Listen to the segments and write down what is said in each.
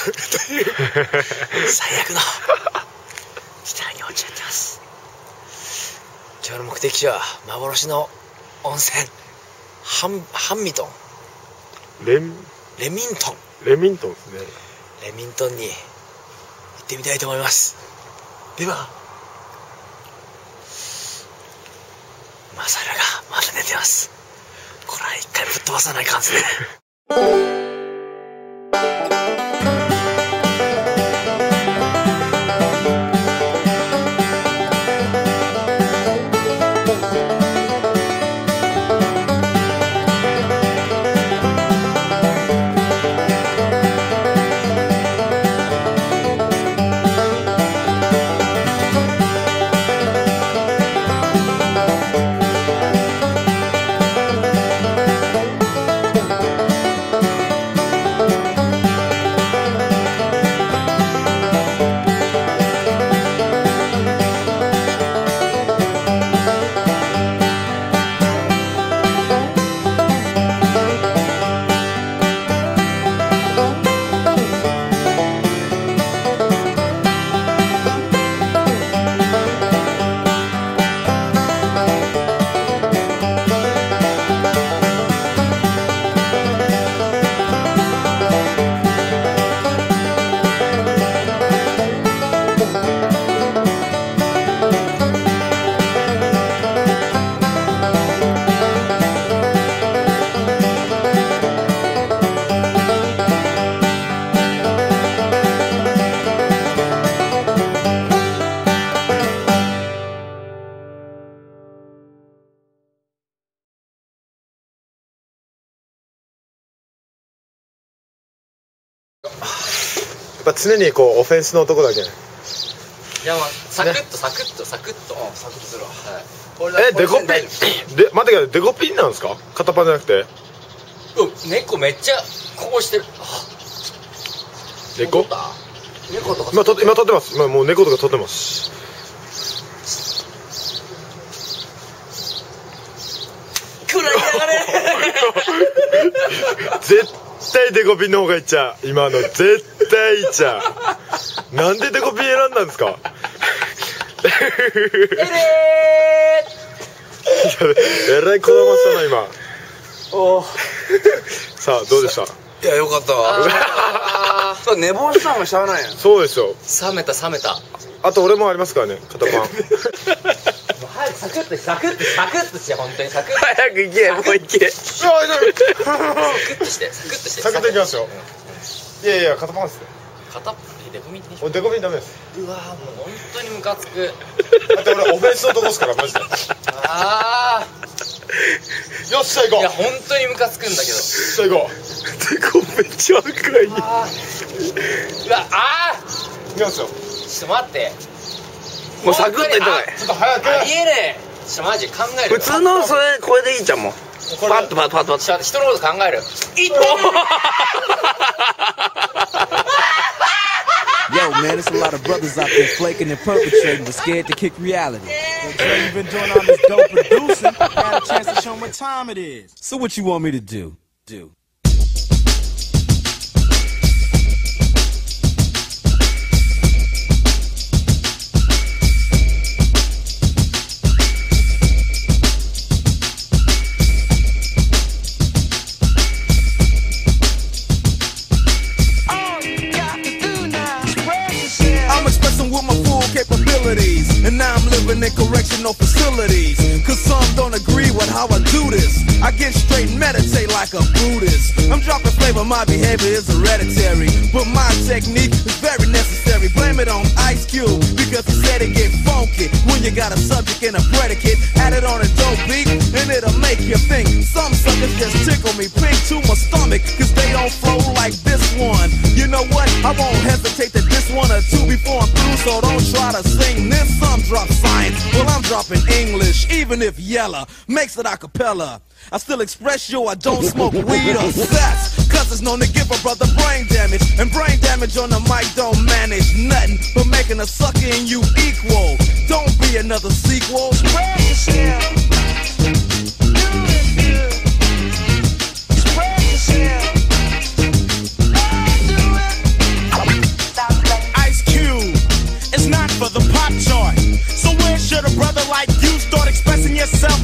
最悪の下に落ちちゃってます。今日の目的地は幻の温泉。ハンハンミトンレンレミントン。レミントンですね。レミントンに行ってみたいと思います。ではマサルがまだ寝てます。これは一回ぶっ飛ばさないかんでやっぱ常にこうオフェンスの男だけ。いやまあサクッとサクッとサクッと。サクッとするわ。はい。えデコピン？で待ってください。デコピンなんですか？片パンじゃなくて。うん猫めっちゃこうしてる。デコ猫とか？今と今撮ってます。今もう猫とか撮ってます。暗い流れ 絶対デコピンの方がいいっちゃう。今の絶対いいっちゃう。なんでデコピン選んだんですか？えれえらいこだましたな今。おおさあどうでした？いやよかった。わあそう寝坊したのもしゃあないやんそうですよ。ー冷めた冷めた。あと俺もありますからね片パン 早くサクッとサクッとサクッとして本当にサクッと早く行け。もう行け。サクッとしてサクッとしてサクッといきますよいやいや片パンですね片っぽデコミン俺デコピンダメですうわーもう本当にムカつくだって俺オフェンスのとこですからマジでああよっしゃ行こあいや本当にムカつくんだけ。どさあ行こうデコめっちゃ赤いいあーうわあーきますよちょっと待ってもうサクッといったかいちょっと早くありえねえちょっとマジ考える普通のそれこれでいいじゃんもうパッとパッとパッとパッと人のこと考えるいっ Yo, man, there's a lot of brothers out there flaking and perpetrating, but scared to kick reality. Yo, Dre, you been doing all this dope producing. Had a chance to show 'em what time it is. So what you want me to do? Do. And now I'm living in correctional facilities. Cause some don't agree with how I do this. I get straight and meditate like a Buddhist. I'm dropping flavor, my behavior is hereditary. But my technique is very necessary. Blame it on Ice Cube. Because he said it get funky. When you got a subject and a predicate, add it on a dope beat, and it'll make you think. Some suckers just tickle me pink to my stomach. Cause they don't flow like this one. You know what? I won't hesitate sing this. Some drop science, well, I'm dropping English, even if Yella makes it a cappella. I still express yo, I don't smoke weed or sex. Cause it's known to give a brother brain damage. And brain damage on the mic don't manage nothing but making a sucker in you equal. Don't be another sequel. Spread yourself.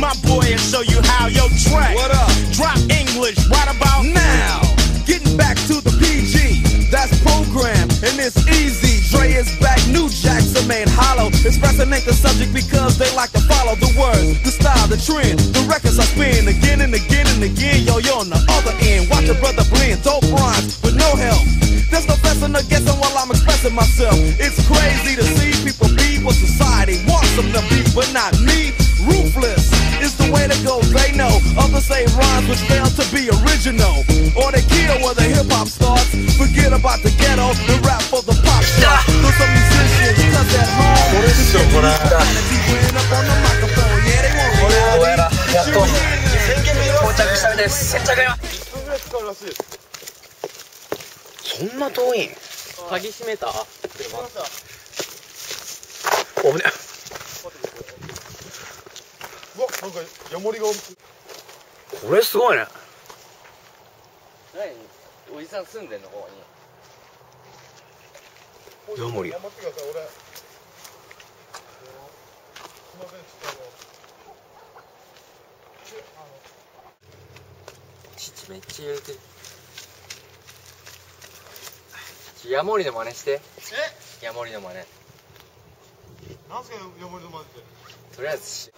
My boy, and show you how. Yo, track. What up? Drop English right about now. Getting back to the PG. That's program, and it's easy. Dre is back, new Jackson made hollow. Expressing ain't the subject because they like to follow the words, the style, the trend. The records I spin again and again and again. Yo, yo, on the other end. Watch your brother blend, dope rhymes with no help. There's no guessing or guessing while I'm expressing myself. It's crazy to see people be what society wants them to be, but not me. Ruthless way to go, they know. Others say rhymes which fail to be original. Or they kill where the hip hop starts. Forget about the ghetto and rap for the pop star. There's some musicians, cause at home. これですよこれ Went up on the microphone, yeah, they want reality. やっと到着したみたいです先着が1分ぐらい使うらしいそんな遠いん鍵閉めたおねうわなんかヤモリがこれすごいね。何？おじさん住んでんのここに。ヤモリ頑張ってください俺すいませんちょっと父めっちゃ入れてるヤモリの真似して。ヤモリの真似。あのえなんすかヤモリのマジでとりあえずし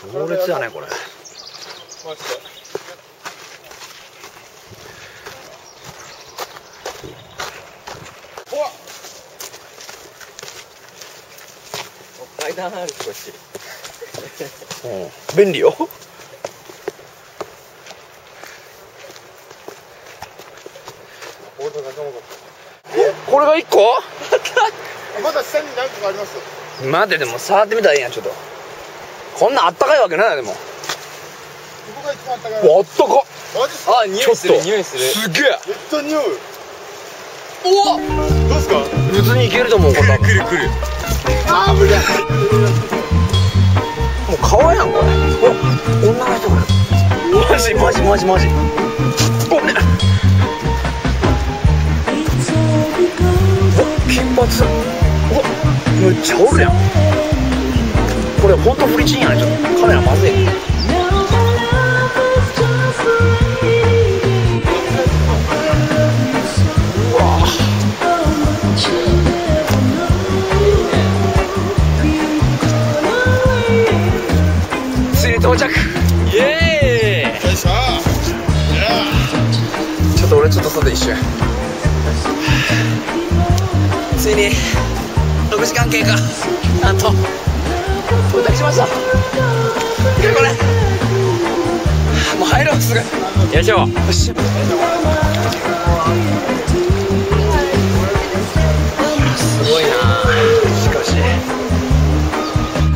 強烈だねこれ。マジで。階段ある少しう。ん便利よ。これが1個？まだ下に何個かあります待ってでも触ってみたらいいやんちょっとこんなあったかいわけないよでも。ここが一番あったかいあったかあ匂いする匂いする。すげえ。めっちゃ匂う。おどうすか？普通にいけると思うこれ多分。来る来るあー無理だもう川やんこれ。お女の人これ。マジマジマジマジ。おねお金髪おむっちゃおるやんこれほんとフリチンやねちょっとカメラまずいうわついに到着。イエーイ。ちょっと俺ちょっと外一瞬ついに6時間経過。なんと。到着しました。見てこれ。もう入ろうすぐ。よいしょ。よし。すごいな。しかし。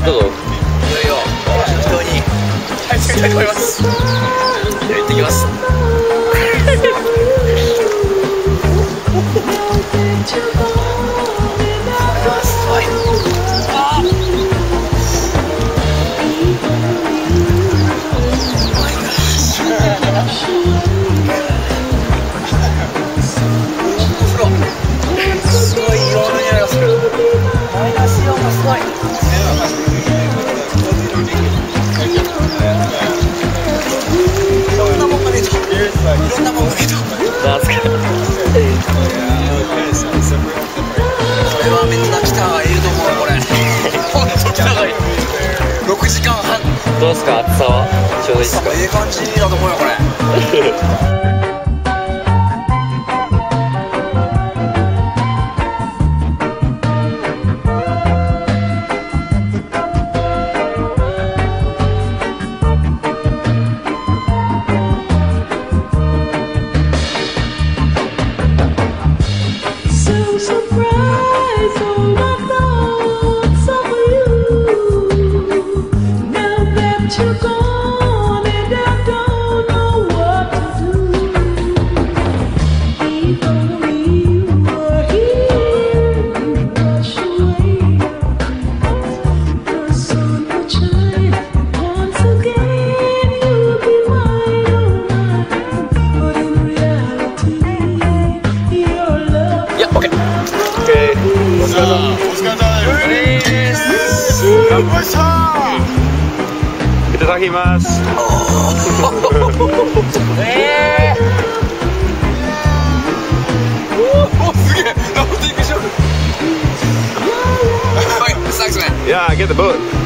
どうぞ。いよいよ。適当に入ってみたいと思います行ってきますす どうですか厚さは。ちょうどいいですか。ええ感じだと思うよこれ Yeah, I get the boat.